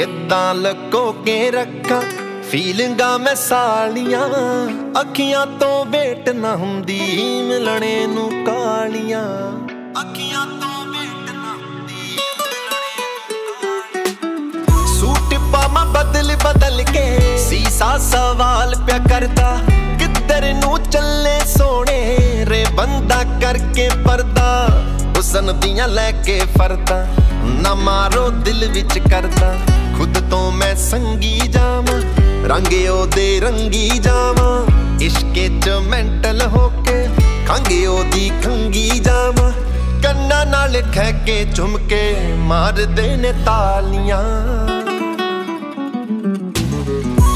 ਕਿੱਦਾਂ ਲਕੋ ਕੇ ਰੱਖਾਂ? ਫੀਲਿੰਗਾਂ ਮੈਂ ਸਾਲੀਆਂ। ਅੱਖੀਆਂ ਤੋਂ ਵੇਟ ਨਾ ਹੁੰਦੀ, ਮਿਲਣੇ ਨੂੰ ਕਾਲੀਆਂ। ਅੱਖੀਆਂ ਤੋਂ ਵੇਟ ਨਾ ਹੁੰਦੀ ਸੂਟ ਪਾਵਾਂ ਬਦਲ ਬਦਲ ਕੇ, ਸੀਸਾ ਸਵਾਲ ਪਿਆ ਕਰਦਾ। ਕਿੱਧਰ ਨੂੰ ਚੱਲੇ ਸੋਹਣੇ, ਰੇ ਬੰਦਾ ਕਰਕੇ ਪਰਦਾ। ਹੁਸਨ ਦੀਆਂ ਲੈ ਕੇ ਫਰਦਾ, ਨਾ ਮਾਰੋ ਦਿਲ ਵਿੱਚ ਕਰਦਾ। ਖੁਦ ਤੋਂ ਮੈਂ ਸੰਗੀ ਜਾਵਾਂ, ਰੰਗ ਉਹਦੇ ਰੰਗੀ ਜਾਵਾਂ। ਇਸ਼ਕੇ ਚ ਮੈਂਟਲ ਹੋ ਕੇ ਖੰਗੇ ਉਹਦੀ ਖੰਗੀ ਜਾਵਾਂ। ਕੰਨਾਂ ਨਾਲ ਖਹਿ ਕੇ ਝੁਮ ਮਾਰਦੇ ਨੇ ਤਾਲੀਆਂ।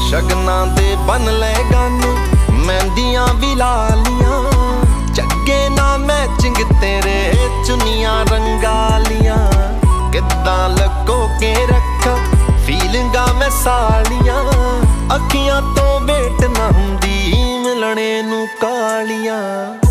ਸ਼ਗਨਾਂ ਦੇ ਬਨ ਲੈ ਗਾਨੂੰ, ਮਹਿੰਦੀਆਂ ਵੀ ਲਾਲ ਸਾਲੀਆਂ ਅੱਖੀਆਂ ਤੋਂ ਵੇਟ ਨਾ ਹੁੰਦੀ ਮਿਲਣੇ ਨੂੰ ਕਾਲੀਆਂ।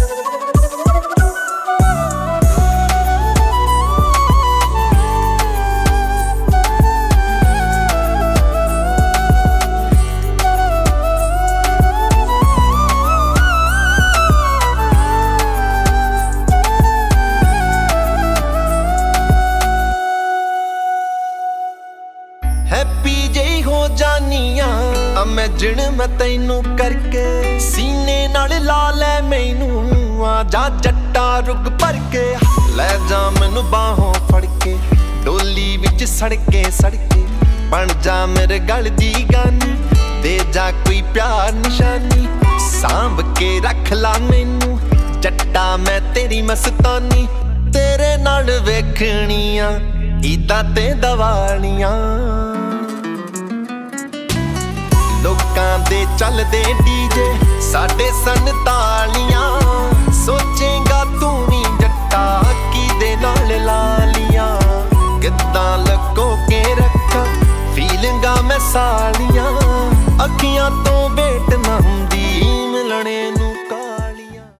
ਹੈਪੀ ਜਿਹੀ ਹੋ ਜਾਨੀਆਂ। ਆ ਮੈਂ ਜਿਣ ਮੈਂ ਤੈਨੂੰ ਕਰਕੇ, ਸੀਨੇ ਨਾਲ ਲਾ ਲੈ ਮੈਨੂੰ। ਆ ਜਾ ਜੱਟਾ ਰੁਕ ਭਰ ਕੇ, ਲੈ ਜਾ ਮੈਨੂੰ ਬਾਹੋਂ ਫੜ ਕੇ। ਡੋਲੀ ਵਿੱਚ ਸੜਕੇ ਸੜਕੇ, ਬਣ ਜਾ ਮੇਰੇ ਗਲ ਦੀ ਗਾਨੀ। ਦੇ ਜਾ ਕੋਈ ਪਿਆਰ ਨਿਸ਼ਾਨੀ, ਸਾਂਭ ਕੇ ਰੱਖ ਲਾ ਮੈਨੂੰ। ਜੱਟਾ ਮੈਂ ਤੇਰੀ ਮਸਤਾਨੀ, ਤੇਰੇ ਨਾਲ ਵੇਖਣੀਆਂ, ਈਦਾਂ ਤੇ ਦਵਾਲੀਆਂ ਲੋਕਾਂ ਦੇ ਚੱਲਦੇ ਡੀਜੇ, ਸਾਡੇ ਸਨ ਤਾਲੀਆਂ ਸੋਚੇਗਾ ਤੂੰ ਵੀ ਜੱਟਾ ਕਿਦੇ ਨਾਲ ਲਾਲੀਆਂ ਕਿੱਦਾਂ ਲੱਗੋ ਕੇ ਰੱਖਾਂ ਫੀਲਿੰਗਾਂ ਮੈਂ ਸਾਲੀਆਂ। ਅੱਖੀਆਂ ਤੋਂ